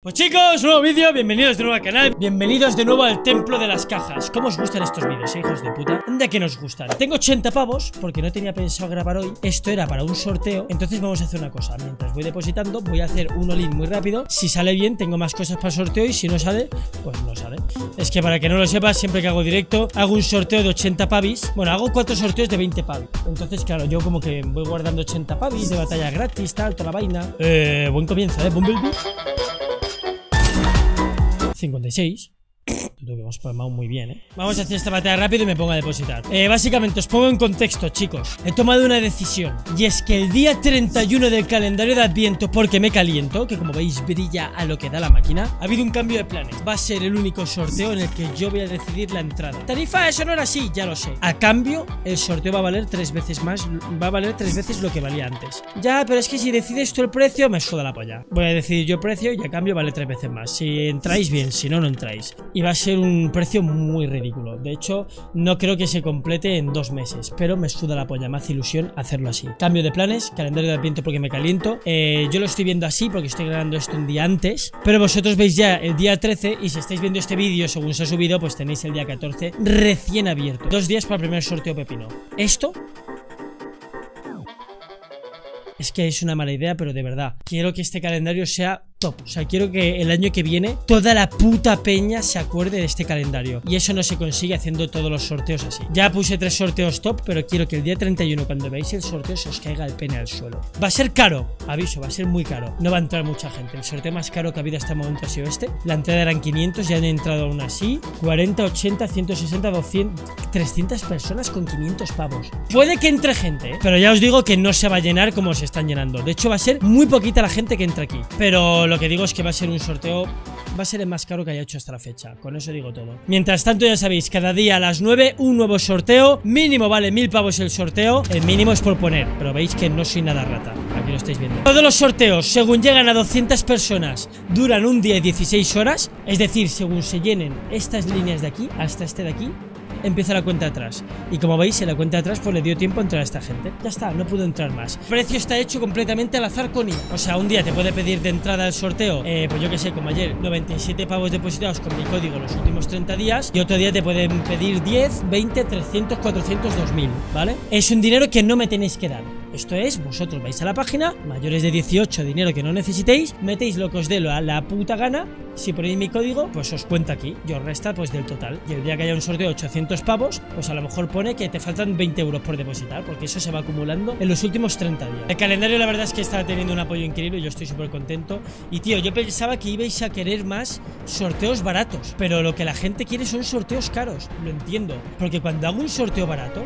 Pues chicos, nuevo vídeo, bienvenidos de nuevo al canal Bienvenidos de nuevo al templo de las cajas. ¿Cómo os gustan estos vídeos, eh, hijos de puta? Anda que nos gustan Tengo 80 pavos, porque no tenía pensado grabar hoy. Esto era para un sorteo, entonces vamos a hacer una cosa. Mientras voy depositando, voy a hacer un all muy rápido. Si sale bien, tengo más cosas para sorteo Y si no sale, pues no sale. Es que para que no lo sepas, siempre que hago directo Hago un sorteo de 80 pavis. Bueno, hago cuatro sorteos de 20 pavis. Entonces, claro, yo como que voy guardando 80 pavis De batalla gratis, tal, toda la vaina. Eh, buen comienzo, eh, Bumblebee 56 lo que hemos palmado muy bien, ¿eh? Vamos a hacer esta batalla rápido y me pongo a depositar. Eh, Básicamente, os pongo en contexto, chicos. He tomado una decisión. Y es que el día 31 del calendario de Adviento Porque me caliento, que como veis brilla a lo que da la máquina Ha habido un cambio de planes. Va a ser el único sorteo en el que yo voy a decidir la entrada. Tarifa, eso no era así, ya lo sé. A cambio, el sorteo va a valer tres veces más Va a valer tres veces lo que valía antes. Ya, pero es que si decides tú el precio, me suda la polla. Voy a decidir yo el precio y a cambio vale tres veces más. Si entráis bien, si no, no entráis. Y va a ser un precio muy ridículo. De hecho, no creo que se complete en dos meses, pero me suda la polla, me hace ilusión hacerlo así. Cambio de planes, calendario de adviento porque me caliento. Eh, yo lo estoy viendo así porque estoy grabando esto un día antes, pero vosotros veis ya el día 13 y si estáis viendo este vídeo según se ha subido, pues tenéis el día 14 recién abierto. Dos días para el primer sorteo pepino. Esto es que es una mala idea, pero de verdad. Quiero que este calendario sea top. O sea, quiero que el año que viene toda la puta peña se acuerde de este calendario. Y eso no se consigue haciendo todos los sorteos así. Ya puse tres sorteos top, pero quiero que el día 31, cuando veáis el sorteo, se os caiga el pene al suelo. Va a ser caro, aviso, va a ser muy caro. No va a entrar mucha gente. El sorteo más caro que ha habido hasta el momento ha sido este. La entrada eran 500, ya han entrado aún así. 40, 80, 160, 200, 300 personas con 500 pavos. Puede que entre gente, ¿eh? pero ya os digo que no se va a llenar como se están llenando. De hecho, va a ser muy poquita la gente que entra aquí. Pero lo que digo es que va a ser un sorteo Va a ser el más caro que haya hecho hasta la fecha Con eso digo todo. Mientras tanto ya sabéis Cada día a las 9 un nuevo sorteo Mínimo vale mil pavos el sorteo El mínimo es por poner Pero veis que no soy nada rata Aquí lo estáis viendo. Todos los sorteos Según llegan a 200 personas Duran un día y 16 horas Es decir, según se llenen estas líneas de aquí Hasta este de aquí empieza la cuenta atrás. Y como veis, en la cuenta atrás pues le dio tiempo a entrar a esta gente. Ya está, no pudo entrar más. El precio está hecho completamente al azar con O sea, un día te puede pedir de entrada al sorteo, eh, pues yo que sé, como ayer, 97 pavos depositados con mi código los últimos 30 días. Y otro día te pueden pedir 10, 20, 300, 400, 2000, ¿vale? Es un dinero que no me tenéis que dar. Esto es, vosotros vais a la página, mayores de 18, dinero que no necesitéis, metéis lo que os dé la puta gana. Si ponéis mi código, pues os cuenta aquí. Yo resta pues del total. Y el día que haya un sorteo de 800 pavos, pues a lo mejor pone que te faltan 20 euros por depositar, porque eso se va acumulando en los últimos 30 días. El calendario la verdad es que está teniendo un apoyo increíble, yo estoy súper contento. Y tío, yo pensaba que ibais a querer más sorteos baratos, pero lo que la gente quiere son sorteos caros, lo entiendo. Porque cuando hago un sorteo barato,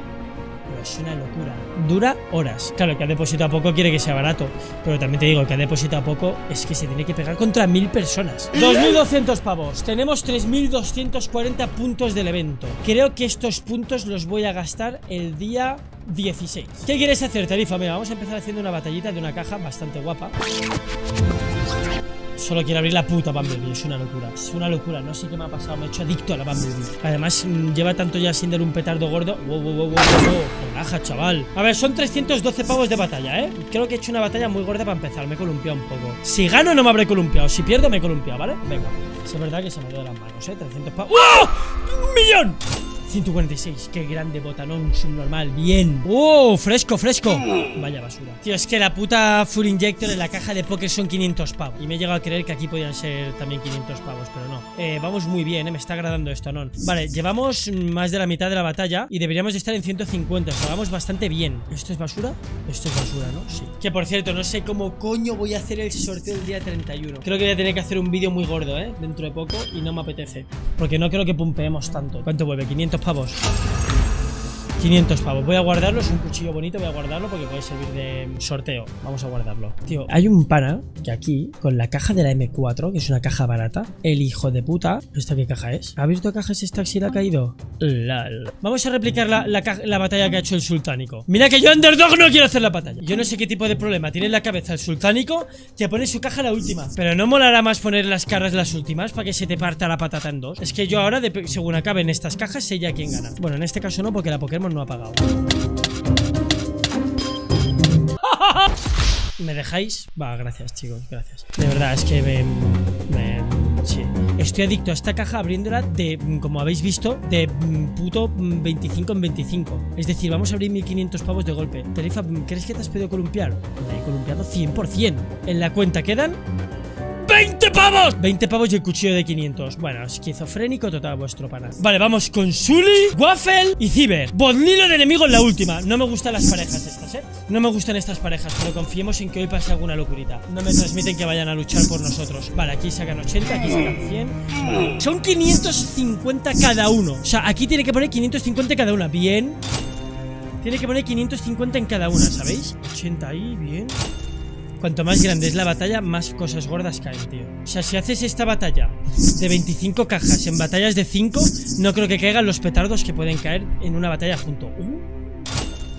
es una locura. Dura horas. Claro, el que ha depositado poco quiere que sea barato. Pero también te digo, el que ha depositado poco es que se tiene que pegar contra mil personas. 2.200 pavos. Tenemos 3.240 puntos del evento. Creo que estos puntos los voy a gastar el día 16. ¿Qué quieres hacer, Tarifa? Mira, vamos a empezar haciendo una batallita de una caja bastante guapa. Solo quiero abrir la puta Bumblebee, es una locura Es una locura, no sé qué me ha pasado, me he hecho adicto a la Bumblebee Además, mm, lleva tanto ya sin dar un petardo gordo Wow, wow, wow, wow, relaja, chaval A ver, son 312 pavos de batalla, ¿eh? Creo que he hecho una batalla muy gorda para empezar, me he columpiado un poco Si gano no me habré columpiado, si pierdo me he columpiado, ¿vale? Venga, es verdad que se me dio de las manos, ¿eh? 300 pavos ¡Oh! ¡Un millón! 146, qué grande botanón subnormal, bien ¡Oh! Fresco, fresco Vaya basura Tío, es que la puta Full Injector en la caja de Poker son 500 pavos Y me he llegado a creer que aquí podían ser también 500 pavos, pero no eh, Vamos muy bien, eh, me está agradando esto, ¿no? Vale, llevamos más de la mitad de la batalla Y deberíamos de estar en 150, o sea, vamos bastante bien ¿Esto es basura? Esto es basura, ¿no? Sí Que por cierto, no sé cómo coño voy a hacer el sorteo el día 31 Creo que voy a tener que hacer un vídeo muy gordo, ¿eh? Dentro de poco y no me apetece Porque no creo que pumpeemos tanto ¿Cuánto vuelve? 500 pavos 500 pavos. Voy a guardarlo, es un cuchillo bonito, voy a guardarlo porque puede servir de sorteo. Vamos a guardarlo. Tío, hay un pana que aquí, con la caja de la M4, que es una caja barata, el hijo de puta. ¿Esta qué caja es? ¿Ha abierto cajas esta si la ha caído? Vamos a replicar la, la, batalla que ha hecho el sultánico. Mira que yo, underdog, no quiero hacer la batalla. Yo no sé qué tipo de problema tiene en la cabeza el sultánico que pone su caja la última. Pero no molará más poner las caras las últimas para que se te parta la patata en dos. Es que yo ahora, según acaben estas cajas, sé ya quién gana. Bueno, en este caso no, porque la Pokémon no ha pagado. ¿Me dejáis? Va, gracias, chicos, gracias. De verdad, es que me... me sí. Estoy adicto a esta caja abriéndola de, como habéis visto, de puto mm, 25 en 25. Es decir, vamos a abrir 1500 pavos de golpe. Tarifa, ¿crees que te has podido columpiar? Me he columpiado 100%. En la cuenta quedan... ¡20 pavos! 20 pavos y el cuchillo de 500 Bueno, esquizofrénico total vuestro pana Vale, vamos con Sully, Waffle y Ciber. Bodlilo de enemigo en la última. No me gustan las parejas estas, ¿eh? No me gustan estas parejas Pero confiemos en que hoy pase alguna locurita. No me transmiten que vayan a luchar por nosotros. Vale, aquí sacan 80, aquí sacan 100 vale. Son 550 cada uno. O sea, aquí tiene que poner 550 cada una. Bien. Tiene que poner 550 en cada una, ¿sabéis? 80 ahí, bien Cuanto más grande es la batalla, más cosas gordas caen, tío. O sea, si haces esta batalla de 25 cajas en batallas de 5, no creo que caigan los petardos que pueden caer en una batalla junto. ¡Uh!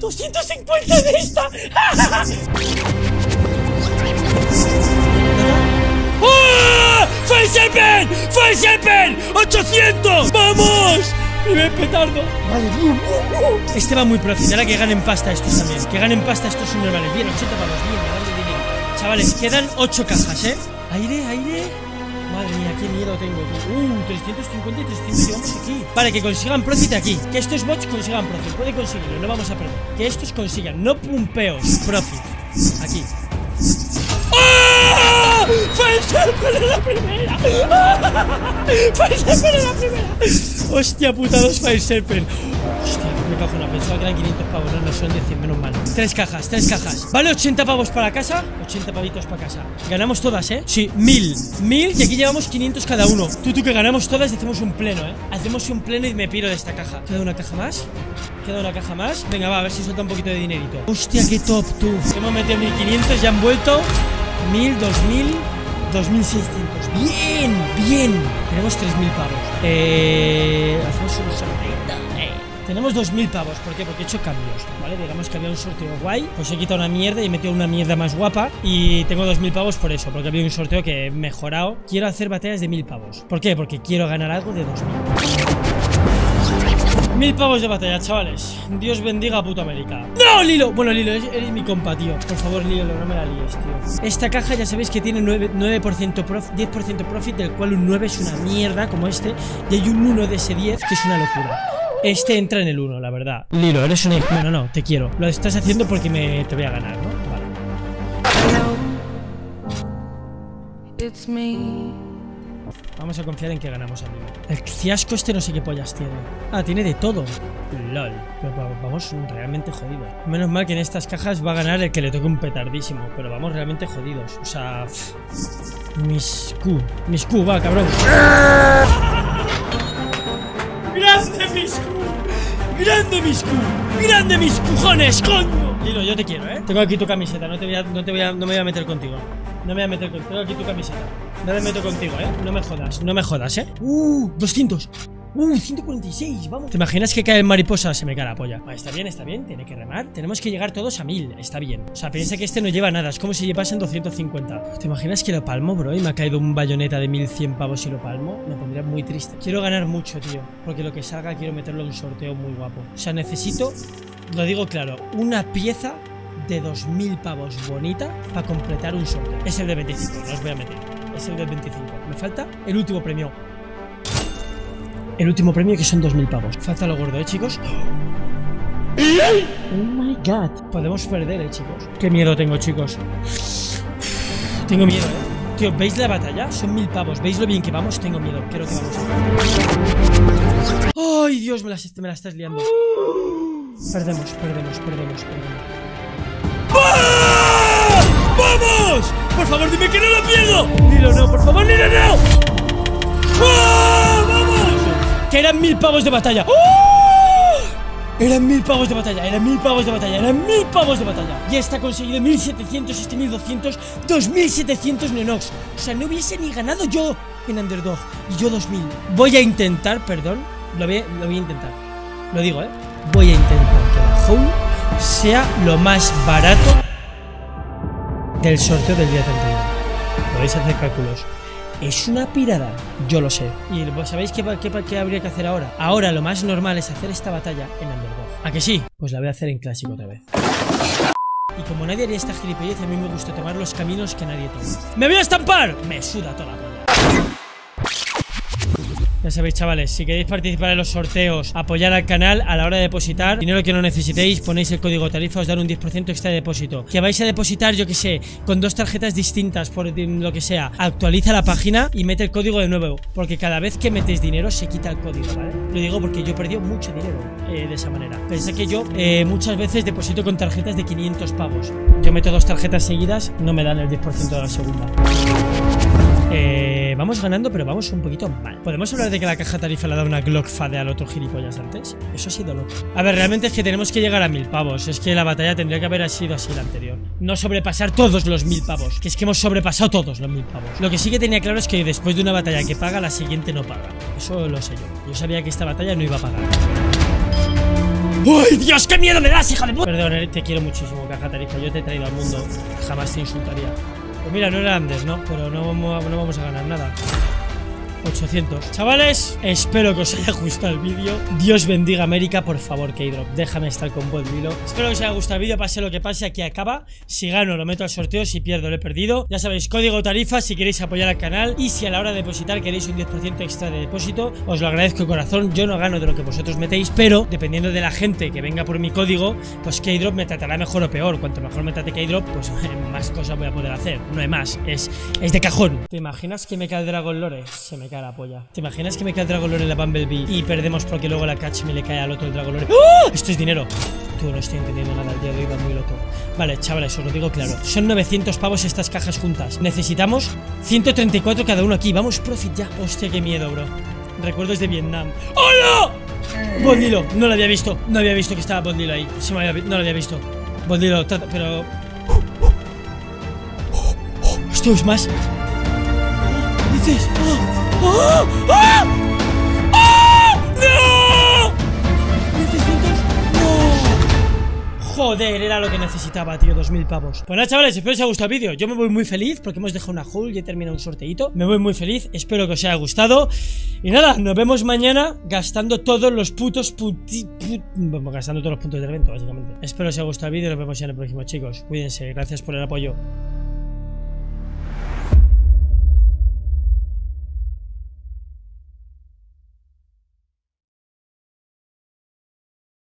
¡250 de esta! ¡Oh! ¡Fue Serpent! ¡Fue Serpent! ¡800! ¡Vamos! ¡Primer petardo! Este va muy profit. Ahora que ganen pasta estos también. Que ganen pasta estos son normales. Bien, 80 pavos. Bien, ganando dinero. Chavales, quedan 8 cajas, ¿eh? Aire, aire. Madre mía, qué miedo tengo. Uh, 350 y 300 llevamos aquí. Vale, que consigan profit aquí. Que estos bots consigan profit. Pueden conseguirlo, no vamos a perder. Que estos consigan, no pumpeos, profit. Aquí. ¡Ah! ¡Fue el la primera! ¡Ah! ¡Fue el la primera! ¡Hostia puta, dos Fire Serpent! Hostia, me cago en una pensaba que eran 500 pavos, no, no son de 100, menos mal. Tres cajas, tres cajas. Vale, 80 pavos para casa, 80 pavitos para casa. Ganamos todas, ¿eh? Sí, 1000. 1000 y aquí llevamos 500 cada uno. Tú, tú, que ganamos todas y hacemos un pleno, ¿eh? Hacemos un pleno y me piro de esta caja. ¿Queda una caja más? Queda una caja más. Venga, va, a ver si suelta un poquito de dinerito. Hostia, qué top, tú. Hemos metido 1500, ya han vuelto. 1000, 2000, 2600. Bien, bien. Tenemos 3000 pavos. Eh. Hacemos un sorteo. Tenemos 2000 pavos, ¿por qué? Porque he hecho cambios, ¿vale? Digamos que había un sorteo guay, pues he quitado una mierda y he metido una mierda más guapa y tengo 2000 pavos por eso, porque había un sorteo que he mejorado. Quiero hacer batallas de 1000 pavos. ¿Por qué? Porque quiero ganar algo de 2000. Mil pavos de batalla, chavales. Dios bendiga a puta América. ¡No, Lilo! Bueno, Lilo, eres, eres mi compa, tío. Por favor, Lilo, no me la líes, tío. Esta caja ya sabéis que tiene 9%, 9 prof, 10% profit, del cual un 9 es una mierda como este. Y hay un 1 de ese 10 que es una locura. Este entra en el 1, la verdad. Lilo, eres una... No, no, no, te quiero. Lo estás haciendo porque me, te voy a ganar, ¿no? Vale. It's me. Vamos a confiar en que ganamos a Lilo. El fiasco este no sé qué pollas tiene. Ah, tiene de todo. LOL. Pero va- vamos realmente jodidos. Menos mal que en estas cajas va a ganar el que le toque un petardísimo. Pero vamos realmente jodidos. O sea... pff. Mis Q. Mis Q, va, cabrón. ¡Grande mis Q! ¡Grande mis Q! ¡Grande mis cojones, coño! Lilo, yo te quiero, ¿eh? Tengo aquí tu camiseta, no te voy a, no te voy a, no me voy a meter contigo. No me voy a meter contigo. Tengo aquí tu camiseta. No me meto contigo, ¿eh? No me jodas, no me jodas, ¿eh? ¡Uh! 200. ¡Uh! 146, vamos. ¿Te imaginas que cae en mariposa? Se me cae la polla. Vale, está bien, está bien. Tiene que remar. Tenemos que llegar todos a 1000. Está bien. O sea, piensa que este no lleva nada. Es como si llevasen 250. ¿Te imaginas que lo palmo, bro? Y me ha caído un bayoneta de 1100 pavos y lo palmo. Me pondría muy triste. Quiero ganar mucho, tío. Porque lo que salga quiero meterlo en un sorteo muy guapo. O sea, necesito, lo digo claro, una pieza de 2000 pavos bonita para completar un sorteo. Es el de 25, no os voy a meter. Es el del 25. Me falta el último premio. El último premio que son 2000 pavos. Falta lo gordo, ¿eh, chicos? Oh my god. Podemos perder, ¿eh, chicos? Qué miedo tengo, chicos. Tengo miedo, ¿eh? Tío, ¿veis la batalla? Son mil pavos. ¿Veis lo bien que vamos? Tengo miedo. Creo que vamos. ¡Ay, Dios! Me la, me la estás liando. Perdemos, perdemos, perdemos, perdemos. ¡Ah! ¡Vamos! Por favor, dime que no lo pierdo. Lilo, no, por favor, Lilo, no. ¡Ah! Que eran mil pavos de batalla. ¡Oh! Eran mil pavos de batalla, eran mil pavos de batalla, eran mil pavos de batalla. Ya está conseguido 1700, este 1200, 2700 Nenox. O sea, no hubiese ni ganado yo en Underdog. Y yo 2000. Voy a intentar, perdón, lo voy, lo voy a intentar. Lo digo, ¿eh? Voy a intentar que la Home sea lo más barato del sorteo del día 31. Podéis hacer cálculos. Es una pirada, yo lo sé. ¿Y sabéis qué, qué, qué habría que hacer ahora? Ahora lo más normal es hacer esta batalla en Underdog. ¿A que sí? Pues la voy a hacer en clásico otra vez. Y como nadie haría esta gilipollez, a mí me gusta tomar los caminos que nadie toma. ¡Me voy a estampar! Me suda toda la. Ya sabéis chavales, si queréis participar en los sorteos Apoyar al canal a la hora de depositar. Dinero que no necesitéis, ponéis el código tarifa Os dan un 10% extra de depósito. Que vais a depositar, yo que sé, con dos tarjetas distintas Por lo que sea Actualiza la página y mete el código de nuevo. Porque cada vez que metéis dinero se quita el código, ¿vale? Lo digo porque yo perdido mucho dinero eh, de esa manera. Pensé que yo eh, muchas veces deposito con tarjetas de 500 pavos. Yo meto dos tarjetas seguidas, no me dan el 10% de la segunda. Eh, vamos ganando, pero vamos un poquito mal. ¿Podemos hablar de que la caja tarifa le ha dado una Glock Fade al otro gilipollas antes? Eso ha sido loco. A ver, realmente es que tenemos que llegar a mil pavos. Es que la batalla tendría que haber sido así la anterior. No sobrepasar todos los mil pavos. Que es que hemos sobrepasado todos los mil pavos. Lo que sí que tenía claro es que después de una batalla que paga, la siguiente no paga. Eso lo sé yo. Yo sabía que esta batalla no iba a pagar. ¡Uy, Dios, qué miedo me das, hija de puta! Perdón, eh, te quiero muchísimo, caja tarifa. Yo te he traído al mundo. Jamás te insultaría. Pues mira, no era Andes, ¿no? Pero no no vamos a ganar nada 800 Chavales, espero que os haya gustado el vídeo. Dios bendiga América, por favor, K-Drop. Déjame estar con buen vilo. Espero que os haya gustado el vídeo, pase lo que pase, aquí acaba. Si gano lo meto al sorteo, si pierdo lo he perdido. Ya sabéis, código tarifa si queréis apoyar al canal. Y si a la hora de depositar queréis un 10% extra de depósito Os lo agradezco de corazón, yo no gano de lo que vosotros metéis Pero, dependiendo de la gente que venga por mi código Pues K-Drop me tratará mejor o peor. Cuanto mejor me trate K-Drop, pues más cosas voy a poder hacer. No hay más, es, es de cajón. ¿Te imaginas que me cae Dragon Lore? Se me la polla. ¿Te imaginas que me cae el Dragon Lore en la Bumblebee y perdemos porque luego la catch me le cae al otro el Dragon Lore? ¡Oh! Esto es dinero. Tú no estoy entendiendo nada, el día de hoy va muy loco. Vale, chavales, os lo digo claro. Son 900 pavos estas cajas juntas. Necesitamos 134 cada uno aquí. Vamos, profit ya. Hostia, qué miedo, bro. Recuerdos de Vietnam. ¡Hola! Bondilo, no lo había visto. No había visto que estaba Bondilo ahí. No lo había visto. Bondilo, pero... Esto es más dices? ¡Ah! ¡Ah! ¡Ah! ¡No! ¿900? ¡No! Joder, era lo que necesitaba, tío, 2000 pavos Pues nada, chavales, espero que os haya gustado el vídeo Yo me voy muy feliz porque hemos dejado una haul y he terminado un sorteito Me voy muy feliz, espero que os haya gustado Y nada, nos vemos mañana gastando todos los putos puti... gastando todos los puntos del evento, básicamente Espero que os haya gustado el vídeo, nos vemos ya en el próximo, chicos Cuídense, gracias por el apoyo